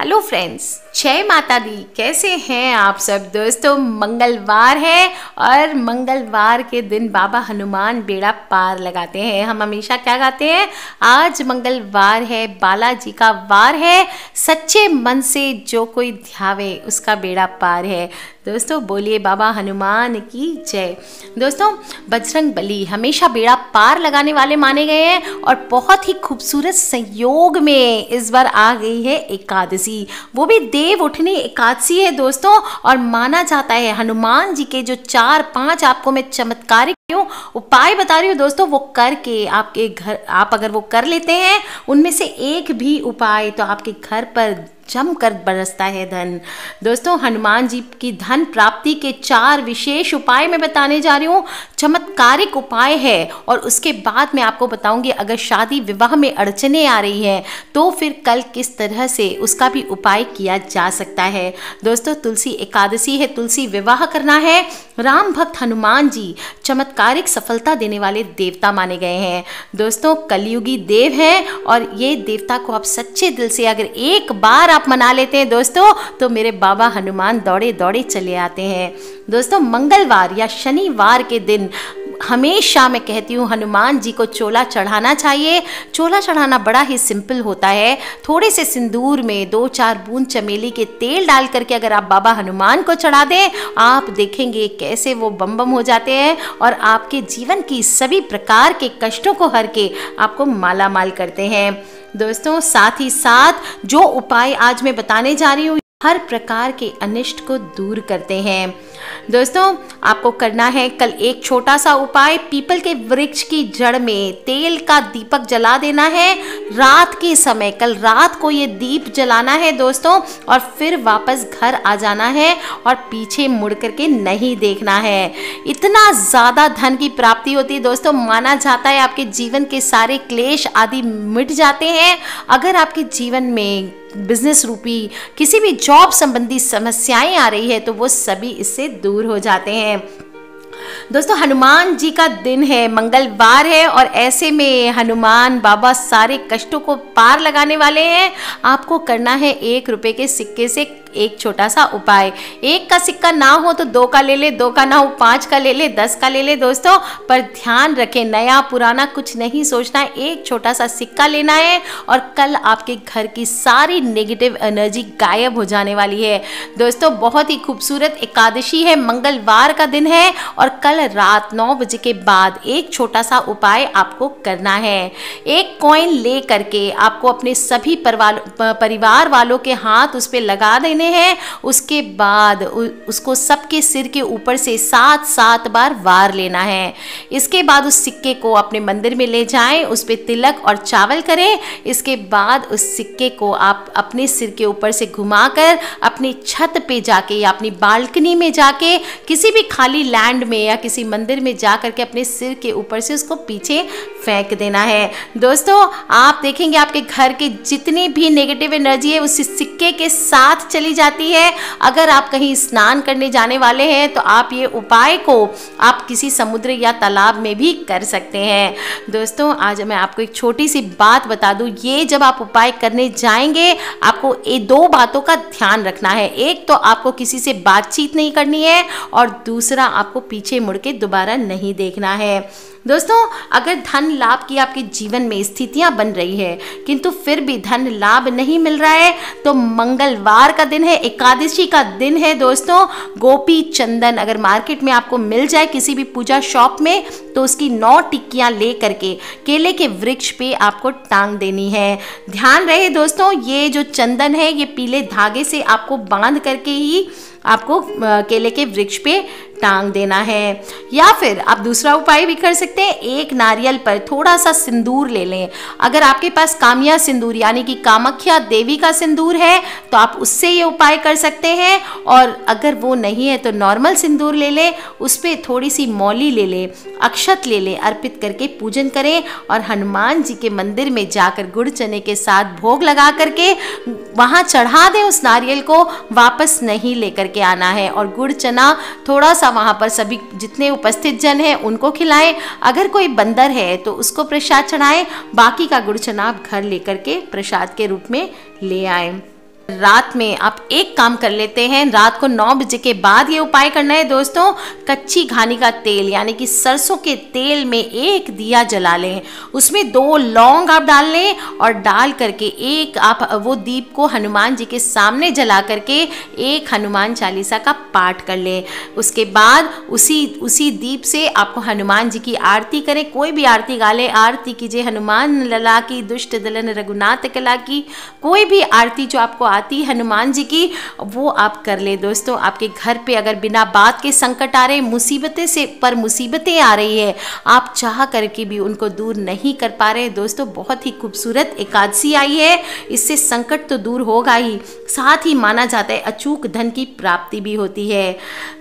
Hello friends जय माता दी। कैसे हैं आप सब? दोस्तों, मंगलवार है और मंगलवार के दिन बाबा हनुमान बेड़ा पार लगाते हैं। हम हमेशा क्या गाते हैं? आज मंगलवार है, बालाजी का वार है। सच्चे मन से जो कोई ध्यावे, उसका बेड़ा पार है। दोस्तों, बोलिए बाबा हनुमान की जय। दोस्तों, बजरंग बली हमेशा बेड़ा पार लगाने वाले माने गए हैं और बहुत ही खूबसूरत संयोग में इस बार आ गई है एकादशी। वो भी देव उठनी एकादशी है दोस्तों और माना जाता है हनुमान जी के जो चार पाँच आपको मैं चमत्कारिक क्यों उपाय बता रही हूँ दोस्तों, वो करके आपके घर, आप अगर वो कर लेते हैं, उनमें से एक भी उपाय तो आपके घर पर जम कर बरसता है धन। दोस्तों, हनुमान जी की धन प्राप्ति के चार विशेष उपाय मैं बताने जा रही हूँ। चमत्कारिक उपाय है और उसके बाद मैं आपको बताऊँगी, अगर शादी विवाह में अड़चने आ रही हैं तो फिर कल किस तरह से उसका भी उपाय किया जा सकता है। दोस्तों, तुलसी एकादशी है, तुलसी विवाह करना है। राम भक्त हनुमान जी चमत्कारिक सफलता देने वाले देवता माने गए हैं। दोस्तों, कलयुगी देव हैं और ये देवता को आप सच्चे दिल से अगर एक बार आप मना लेते हैं दोस्तों तो मेरे बाबा हनुमान दौड़े दौड़े चले आते हैं। दोस्तों, मंगलवार या शनिवार के दिन हमेशा मैं कहती हूँ, हनुमान जी को चोला चढ़ाना चाहिए। चोला चढ़ाना बड़ा ही सिंपल होता है। थोड़े से सिंदूर में दो चार बूंद चमेली के तेल डाल करके अगर आप बाबा हनुमान को चढ़ा दें, आप देखेंगे कैसे वो बम बम हो जाते हैं और आपके जीवन की सभी प्रकार के कष्टों को हर के आपको माला माल करते हैं। दोस्तों, साथ ही साथ जो उपाय आज मैं बताने जा रही हूँ, हर प्रकार के अनिष्ट को दूर करते हैं। दोस्तों, आपको करना है कल एक छोटा सा उपाय। पीपल के वृक्ष की जड़ में तेल का दीपक जला देना है। रात के समय, कल रात को ये दीप जलाना है दोस्तों, और फिर वापस घर आ जाना है और पीछे मुड़ करके नहीं देखना है। इतना ज़्यादा धन की प्राप्ति होती है दोस्तों, माना जाता है आपके जीवन के सारे क्लेश आदि मिट जाते हैं। अगर आपके जीवन में बिज़नेस रूपी, किसी भी जॉब संबंधी समस्याएँ आ रही है तो वो सभी इससे दूर हो जाते हैं। दोस्तों, हनुमान जी का दिन है, मंगलवार है और ऐसे में हनुमान बाबा सारे कष्टों को पार लगाने वाले हैं। आपको करना है एक रुपए के सिक्के से एक छोटा सा उपाय। एक का सिक्का ना हो तो दो का ले ले, दो का ना हो पाँच का ले ले, दस का ले ले दोस्तों। पर ध्यान रखें, नया, पुराना कुछ नहीं सोचना है। एक छोटा सा सिक्का लेना है और कल आपके घर की सारी नेगेटिव एनर्जी गायब हो जाने वाली है। दोस्तों, बहुत ही खूबसूरत एकादशी है, मंगलवार का दिन है और कल रात नौ बजे के बाद एक छोटा सा उपाय आपको करना है। एक कॉइन ले करके आपको अपने सभी परिवार वालों के हाथ उस पर लगा देने हैं। उसके बाद उसको सबके सिर के ऊपर से सात सात बार वार लेना है। इसके बाद उस सिक्के को अपने मंदिर में ले जाएँ, उस पर तिलक और चावल करें। इसके बाद उस सिक्के को आप अपने सिर के ऊपर से घुमाकर अपनी छत पे जाके या अपनी बालकनी में जाके किसी भी खाली लैंड में या किसी मंदिर में जा करके अपने सिर के ऊपर से उसको पीछे फेंक देना है। दोस्तों, आप देखेंगे आपके घर के जितनी भी नेगेटिव एनर्जी है, उस सिक्के के साथ चली जाती है। अगर आप कहीं स्नान करने जाने वाले हैं तो आप ये उपाय को आप किसी समुद्र या तालाब में भी कर सकते हैं। दोस्तों, आज मैं आपको एक छोटी सी बात बता दूँ। ये जब आप उपाय करने जाएँगे, आपको ये दो बातों का ध्यान रखना है। एक तो आपको किसी से बातचीत नहीं करनी है और दूसरा आपको पीछे मुड़ के दोबारा नहीं देखना है। दोस्तों, अगर धन लाभ की आपके जीवन में स्थितियाँ बन रही है, किंतु फिर भी धन लाभ नहीं मिल रहा है तो मंगलवार का दिन है, एकादशी का दिन है। दोस्तों, गोपी चंदन अगर मार्केट में आपको मिल जाए किसी भी पूजा शॉप में तो उसकी नौ टिक्कियाँ ले करके केले के वृक्ष पे आपको टांग देनी है। ध्यान रहे दोस्तों, ये जो चंदन है, ये पीले धागे से आपको बाँध करके ही आपको केले के वृक्ष पे टांग देना है। या फिर आप दूसरा उपाय भी कर सकते हैं, एक नारियल पर थोड़ा सा सिंदूर ले लें। अगर आपके पास कामिया सिंदूर, यानी कि कामाख्या देवी का सिंदूर है तो आप उससे ये उपाय कर सकते हैं। और अगर वो नहीं है तो नॉर्मल सिंदूर ले लें, उस पर थोड़ी सी मौली ले लें, अक्षत ले लें, अर्पित करके पूजन करें। और हनुमान जी के मंदिर में जाकर गुड़ चने के साथ भोग लगा करके, वहाँ चढ़ा दें उस नारियल को, वापस नहीं लेकर के आना है और गुड़ चना थोड़ा सा वहाँ पर सभी जितने उपस्थित जन हैं, उनको खिलाएँ। अगर कोई बंदर है तो उसको प्रसाद चढ़ाएँ। बाकी का गुड़ चना आप घर लेकर के प्रसाद के रूप में ले आएँ। रात में आप एक काम कर लेते हैं, रात को नौ बजे के बाद ये उपाय करना है दोस्तों। कच्ची घानी का तेल, यानी कि सरसों के तेल में एक दिया जला लें। उसमें दो लौंग आप डाल लें और डाल करके एक आप वो दीप को हनुमान जी के सामने जला करके एक हनुमान चालीसा का पाठ कर लें। उसके बाद उसी उसी दीप से आपको हनुमान जी की आरती करें। कोई भी आरती गा लें। आरती कीजिए हनुमान लला की, दुष्ट दलन रघुनाथ कला की। कोई भी आरती जो आपको आती हनुमान जी की, वो आप कर ले दोस्तों। आपके घर पे अगर बिना बात के संकट आ रहे, मुसीबतें से, पर मुसीबतें आ रही है, आप चाह करके भी उनको दूर नहीं कर पा रहे। दोस्तों, बहुत ही खूबसूरत एकादशी आई है। इससे संकट तो दूर होगा ही। साथ ही माना जाता है, अचूक धन की प्राप्ति भी होती है।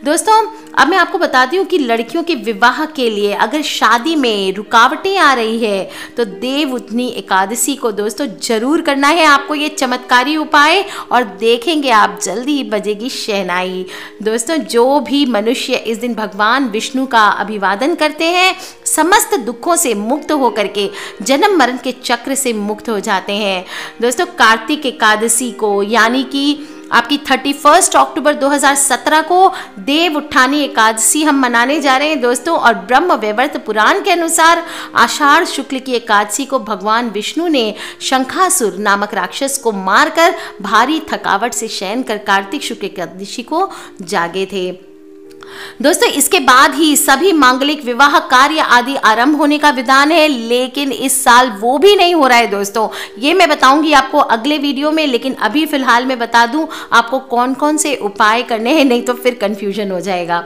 दोस्तों, अब मैं आपको बताती हूँ कि लड़कियों के विवाह के लिए अगर शादी में रुकावटें आ रही है तो देव उतनी एकादशी को दोस्तों ज़रूर करना है। आपको ये चमत्कारी उपाय और देखेंगे आप, जल्दी ही बजेगी शहनाई। दोस्तों, जो भी मनुष्य इस दिन भगवान विष्णु का अभिवादन करते हैं, समस्त दुखों से मुक्त होकर के, जन्म मरण के चक्र से मुक्त हो जाते हैं। दोस्तों, कार्तिक एकादशी को, यानी कि आपकी थर्टी फ़र्स्ट अक्टूबर 2017 को देव उठानी एकादशी हम मनाने जा रहे हैं दोस्तों, और ब्रह्म वैवर्त पुराण के अनुसार आषाढ़ शुक्ल की एकादशी को भगवान विष्णु ने शंखासुर नामक राक्षस को मारकर भारी थकावट से शयन कर कार्तिक शुक्ल एकादशी को जागे थे। दोस्तों, इसके बाद ही सभी मांगलिक विवाह कार्य आदि आरंभ होने का विधान है, लेकिन इस साल वो भी नहीं हो रहा है दोस्तों। ये मैं बताऊँगी आपको अगले वीडियो में, लेकिन अभी फ़िलहाल मैं बता दूँ, आपको कौन कौन से उपाय करने हैं, नहीं तो फिर कंफ्यूजन हो जाएगा।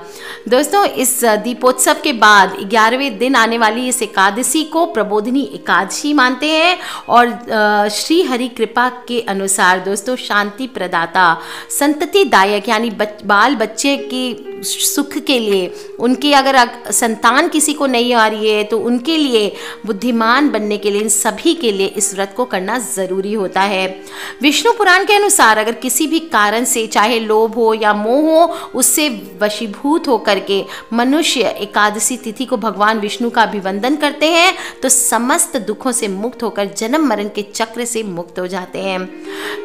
दोस्तों, इस दीपोत्सव के बाद ग्यारहवें दिन आने वाली इस एकादशी को प्रबोधिनी एकादशी मानते हैं, और श्री हरि कृपा के अनुसार दोस्तों, शांति प्रदाता, संतति दायक, यानी बाल बच्चे की सुख के लिए, उनकी अगर संतान किसी को नहीं आ रही है तो उनके लिए, बुद्धिमान बनने के लिए, इन सभी के लिए इस व्रत को करना ज़रूरी होता है। विष्णु पुराण के अनुसार अगर किसी भी कारण से, चाहे लोभ हो या मोह हो, उससे वशीभूत होकर के मनुष्य एकादशी तिथि को भगवान विष्णु का अभिवंदन करते हैं तो समस्त दुखों से मुक्त होकर जन्म मरण के चक्र से मुक्त हो जाते हैं।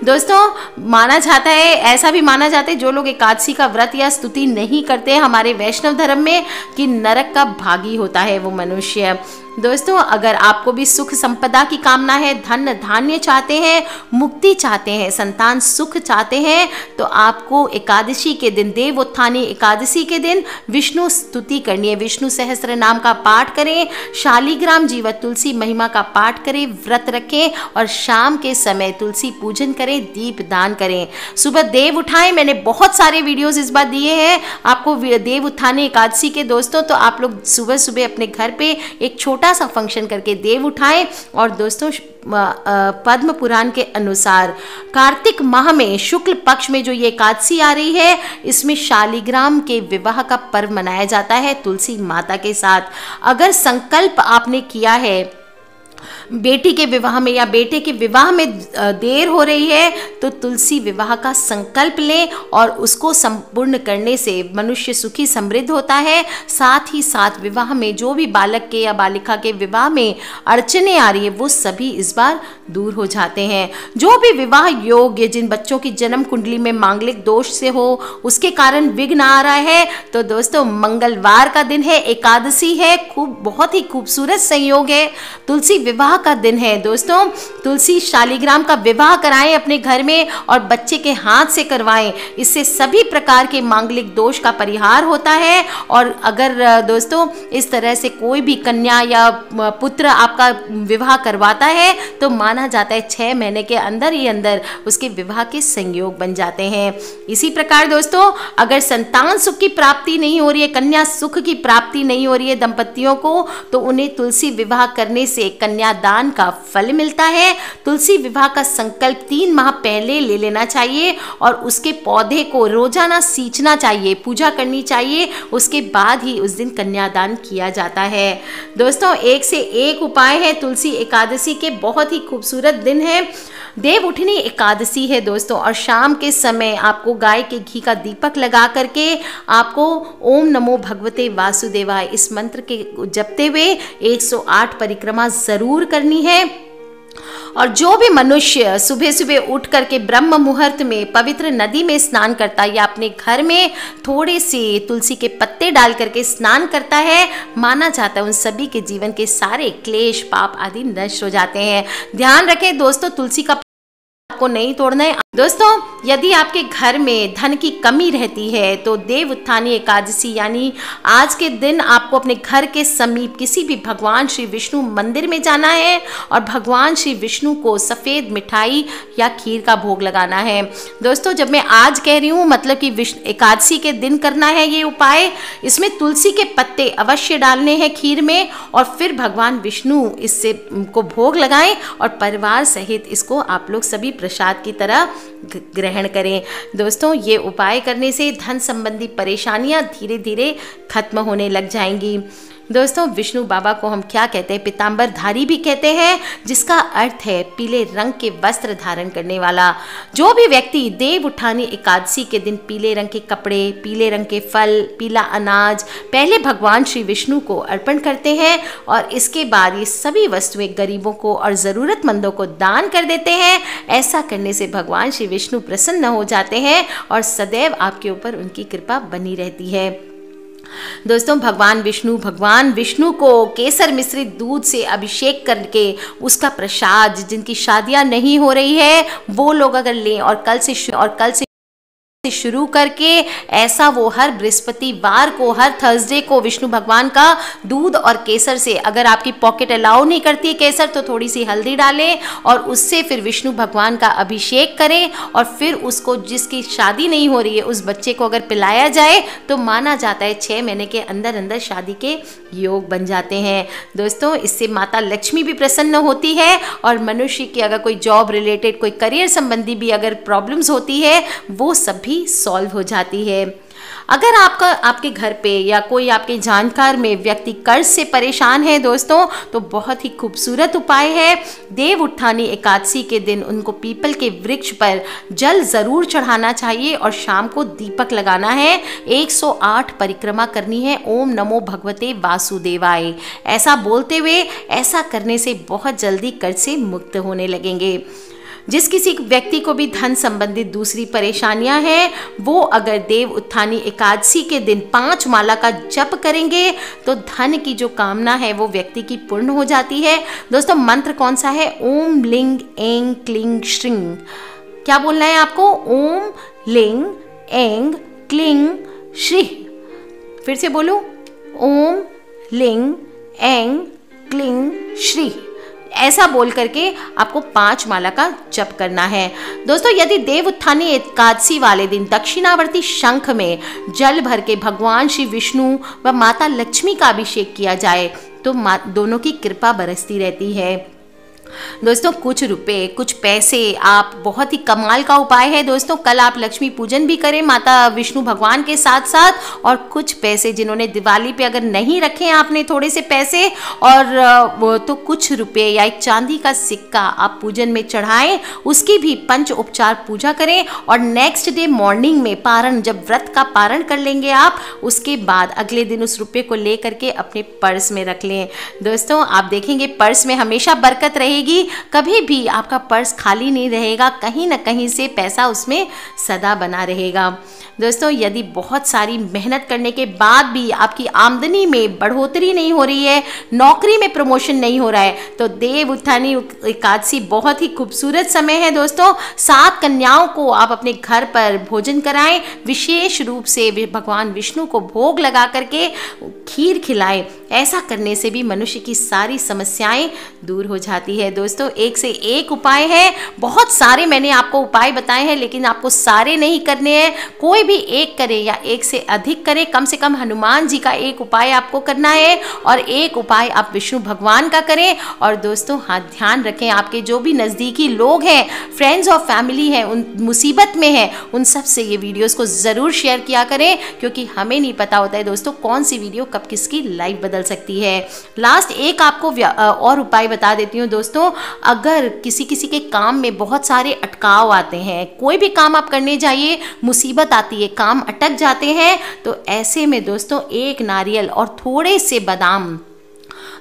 दोस्तों, माना जाता है, ऐसा भी माना जाता है, जो लोग एकादशी का व्रत या स्तुति नहीं करते हमारे वैष्णव धर्म में कि नरक का भागी होता है वो मनुष्य। दोस्तों, अगर आपको भी सुख संपदा की कामना है, धन धान्य चाहते हैं, मुक्ति चाहते हैं, संतान सुख चाहते हैं तो आपको एकादशी के दिन देव उत्थानी एकादशी के दिन विष्णु स्तुति करनी है। विष्णु सहस्त्र नाम का पाठ करें, शालीग्राम जीवत तुलसी महिमा का पाठ करें, व्रत रखें और शाम के समय तुलसी पूजन करें, दीप दान करें। सुबह देव उठाएँ, मैंने बहुत सारे वीडियोस इस बार दिए हैं। आपको देव उत्थानी एकादशी के दोस्तों तो आप लोग सुबह सुबह अपने घर पे एक छोटा छोटा सा फ़ंक्शन करके देव उठाएँ और दोस्तों पद्म पुराण के अनुसार, कार्तिक माह में शुक्ल पक्ष में जो ये एकादशी आ रही है, इसमें शालिग्राम के विवाह का पर्व मनाया जाता है तुलसी माता के साथ। अगर संकल्प आपने किया है बेटी के विवाह में या बेटे के विवाह में देर हो रही है तो तुलसी विवाह का संकल्प लें और उसको संपूर्ण करने से मनुष्य सुखी, समृद्ध होता है। साथ ही साथ विवाह में जो भी बालक के या बालिका के विवाह में अड़चने आ रही है, वो सभी इस बार दूर हो जाते हैं। जो भी विवाह योग्य, जिन बच्चों की जन्म कुंडली में मांगलिक दोष से हो, उसके कारण विघ्न आ रहा है तो दोस्तों मंगलवार का दिन है, एकादशी है, खूब, बहुत ही खूबसूरत संयोग है। तुलसी विवाह का दिन है। दोस्तों, तुलसी शालीग्राम का विवाह कराएँ अपने घर में और बच्चे के हाथ से करवाएँ। इससे सभी प्रकार के मांगलिक दोष का परिहार होता है। और अगर, दोस्तों, इस तरह से कोई भी कन्या या पुत्र आपका विवाह करवाता है तो माना जाता है छः महीने के अंदर ही अंदर उसके विवाह के संयोग बन जाते हैं। इसी प्रकार, दोस्तों, अगर संतान सुख की प्राप्ति नहीं हो रही है, कन्या सुख की प्राप्ति नहीं हो रही है दंपतियों को तो उन्हें तुलसी विवाह करने से कन्यादान का फल मिलता है। तुलसी विवाह का संकल्प तीन माह पहले ले लेना चाहिए और उसके पौधे को रोज़ाना सींचना चाहिए, पूजा करनी चाहिए। उसके बाद ही उस दिन कन्यादान किया जाता है। दोस्तों, एक से एक उपाय है। तुलसी एकादशी के बहुत ही खूबसूरत दिन है। देव उठनी एकादशी है दोस्तों, और शाम के समय आपको गाय के घी का दीपक लगा करके आपको ओम नमो भगवते वासुदेवाय इस मंत्र के जपते हुए 108 परिक्रमा ज़रूर करनी है। और जो भी मनुष्य सुबह सुबह उठ करके ब्रह्म मुहूर्त में, पवित्र नदी में स्नान करता है या अपने घर में थोड़े से तुलसी के पत्ते डाल करके स्नान करता है, माना जाता है उन सभी के जीवन के सारे क्लेश, पाप आदि नष्ट हो जाते हैं। ध्यान रखें दोस्तों, तुलसी का आपको नहीं तोड़ना है। दोस्तों, यदि आपके घर में धन की कमी रहती है तो देव उत्थानी एकादशी, यानी आज के दिन आपको अपने घर के समीप किसी भी भगवान श्री विष्णु मंदिर में जाना है और भगवान श्री विष्णु को सफ़ेद मिठाई या खीर का भोग लगाना है। दोस्तों, जब मैं आज कह रही हूँ मतलब कि विष्णु एकादशी के दिन करना है ये उपाय, इसमें तुलसी के पत्ते अवश्य डालने हैं खीर में और फिर भगवान विष्णु इससे को भोग लगाएँ और परिवार सहित इसको आप लोग सभी प्रसाद की तरह ग्रहण करें। दोस्तों, ये उपाय करने से धन संबंधी परेशानियाँ धीरे धीरे खत्म होने लग जाएँगी। दोस्तों, विष्णु बाबा को हम क्या कहते हैं? पिताम्बर धारी भी कहते हैं, जिसका अर्थ है पीले रंग के वस्त्र धारण करने वाला। जो भी व्यक्ति देव उठानी एकादशी के दिन पीले रंग के कपड़े, पीले रंग के फल, पीला अनाज, पहले भगवान श्री विष्णु को अर्पण करते हैं और इसके बाद ये सभी वस्तुएँ गरीबों को और ज़रूरतमंदों को दान कर देते हैं, ऐसा करने से भगवान श्री विष्णु प्रसन्न हो जाते हैं और सदैव आपके ऊपर उनकी कृपा बनी रहती है। दोस्तों, भगवान विष्णु भगवान विष्णु को केसर मिश्रित दूध से अभिषेक करके उसका प्रसाद, जिनकी शादियाँ नहीं हो रही है, वो लोग अगर लें और कल से और कल से शुरू करके ऐसा वो हर बृहस्पतिवार को, हर थर्सडे को विष्णु भगवान का दूध और केसर से, अगर आपकी पॉकेट अलाउ नहीं करती है केसर तो थोड़ी सी हल्दी डालें और उससे फिर विष्णु भगवान का अभिषेक करें और फिर उसको जिसकी शादी नहीं हो रही है, उस बच्चे को अगर पिलाया जाए तो माना जाता है छः महीने के अंदर अंदर शादी के योग बन जाते हैं। दोस्तों, इससे माता लक्ष्मी भी प्रसन्न होती है और मनुष्य की अगर कोई जॉब रिलेटेड कोई करियर संबंधी भी अगर प्रॉब्लम्स होती है, वो भी सॉल्व हो जाती है। अगर आपका, आपके घर पे या कोई आपके जानकार में व्यक्ति कर्ज से परेशान है दोस्तों तो बहुत ही खूबसूरत उपाय है। देव उत्थानी एकादशी के दिन उनको पीपल के वृक्ष पर जल ज़रूर चढ़ाना चाहिए और शाम को दीपक लगाना है। 108 परिक्रमा करनी है। ओम नमो भगवते वासुदेवाय। ऐसा बोलते हुए, ऐसा करने से बहुत जल्दी कर्ज से मुक्त होने लगेंगे। जिस किसी व्यक्ति को भी धन संबंधित दूसरी परेशानियाँ हैं, वो अगर देव उत्थानी एकादशी के दिन पाँच माला का जप करेंगे तो धन की जो कामना है, वो व्यक्ति की पूर्ण हो जाती है। दोस्तों, मंत्र कौन सा है? ओम लिंग एंग क्लिंग श्रिंग। क्या बोलना है आपको? ओम लिंग एंग क्लिंग श्री फिर से बोलो? ओम लिंग एंग क्लिंग श्री ऐसा बोल करके आपको पाँच माला का जप करना है। दोस्तों, यदि देव उत्थानी एकादशी वाले दिन दक्षिणावर्ती शंख में जल भर के भगवान श्री विष्णु व माता लक्ष्मी का अभिषेक किया जाए तो दोनों की कृपा बरसती रहती है। दोस्तों, कुछ रुपए, कुछ पैसे आप बहुत ही कमाल का उपाय है दोस्तों। कल आप लक्ष्मी पूजन भी करें, माता विष्णु भगवान के साथ साथ और कुछ पैसे जिन्होंने दिवाली पे अगर नहीं रखे आपने थोड़े से पैसे, और वो तो कुछ रुपए या एक चांदी का सिक्का आप पूजन में चढ़ाएँ, उसकी भी पंच उपचार पूजा करें, और नेक्स्ट डे मॉर्निंग में पारण, जब व्रत का पारण कर लेंगे आप, उसके बाद अगले दिन उस रुपये को ले करके अपने पर्स में रख लें। दोस्तों, आप देखेंगे पर्स में हमेशा बरकत रहेगी। रहेगी। कभी भी आपका पर्स खाली नहीं रहेगा, कहीं ना कहीं से पैसा उसमें सदा बना रहेगा। दोस्तों, यदि बहुत सारी मेहनत करने के बाद भी आपकी आमदनी में बढ़ोतरी नहीं हो रही है, नौकरी में प्रमोशन नहीं हो रहा है तो देव उत्थानी एकादशी बहुत ही खूबसूरत समय है दोस्तों। सात कन्याओं को आप अपने घर पर भोजन कराएँ, विशेष रूप से भगवान विष्णु को भोग लगा करके खीर खिलाएँ। ऐसा करने से भी मनुष्य की सारी समस्याएँ दूर हो जाती है। दोस्तों, एक से एक उपाय है। बहुत सारे मैंने आपको उपाय बताए हैं, लेकिन आपको सारे नहीं करने हैं। कोई भी एक करे या एक से अधिक करे, कम से कम हनुमान जी का एक उपाय आपको करना है और एक उपाय आप विष्णु भगवान का करें। और दोस्तों हाँ ध्यान रखें, आपके जो भी नज़दीकी लोग हैं फ्रेंड्स और फैमिली हैं, उन मुसीबत में हैं, उन सबसे ये वीडियोस को ज़रूर शेयर किया करें, क्योंकि हमें नहीं पता होता है दोस्तों कौन सी वीडियो कब किसकी लाइफ बदल सकती है। लास्ट एक आपको और उपाय बता देती हूँ दोस्तों अगर किसी किसी के काम में बहुत सारे अटकाव आते हैं, कोई भी काम आप करने जाइए, मुसीबत आती है, काम अटक जाते हैं तो ऐसे में दोस्तों, एक नारियल और थोड़े से बादाम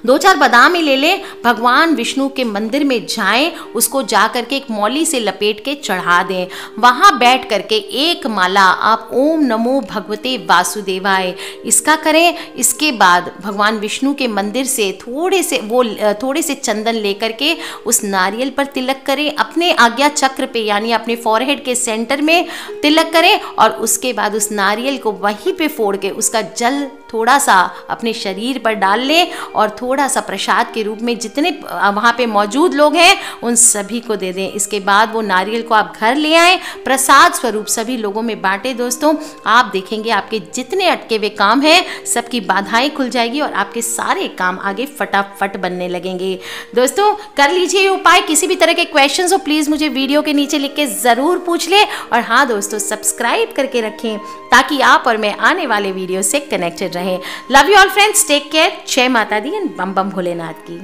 दो चार बादाम ही ले लें, भगवान विष्णु के मंदिर में जाएँ, उसको जा करके एक मौली से लपेट के चढ़ा दें। वहाँ बैठ करके एक माला आप ओम नमो भगवते वासुदेवाय, इसका करें। इसके बाद भगवान विष्णु के मंदिर से थोड़े से वो, थोड़े से चंदन लेकर के उस नारियल पर तिलक करें। अपने आज्ञा चक्र पे, यानी अपने फॉरहेड के सेंटर में तिलक करें और उसके बाद उस नारियल को वहीं पे फोड़ के उसका जल थोड़ा सा अपने शरीर पर डाल लें और थोड़ा सा प्रसाद के रूप में जितने वहाँ पे मौजूद लोग हैं, उन सभी को दे दें। इसके बाद वो नारियल को आप घर ले आएँ। प्रसाद स्वरूप सभी लोगों में बांटे। दोस्तों, आप देखेंगे आपके जितने अटके हुए काम हैं, सबकी बाधाएँ खुल जाएगी और आपके सारे काम आगे फटाफट बनने लगेंगे। दोस्तों, कर लीजिए ये उपाय। किसी भी तरह के क्वेश्चन हो प्लीज़ मुझे वीडियो के नीचे लिख के ज़रूर पूछ लें। और हाँ दोस्तों सब्सक्राइब करके रखें ताकि आप और मैं आने वाले वीडियो से कनेक्टेड रहें। Love you all friends take care जय माता दी एंड बम बम भोलेनाथ की।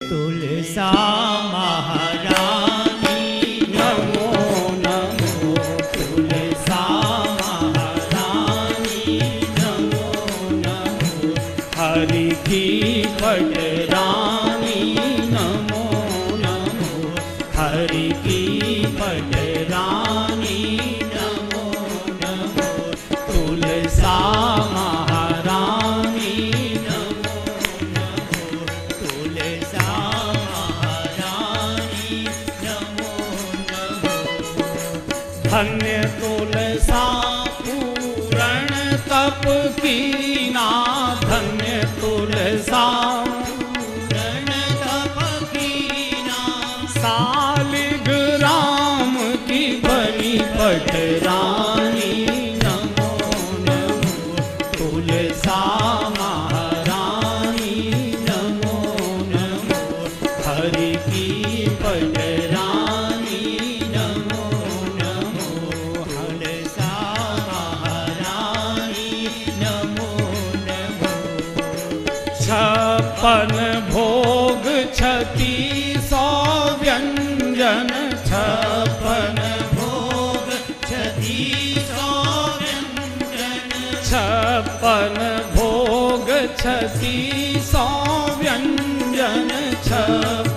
तुलसा महारानी love.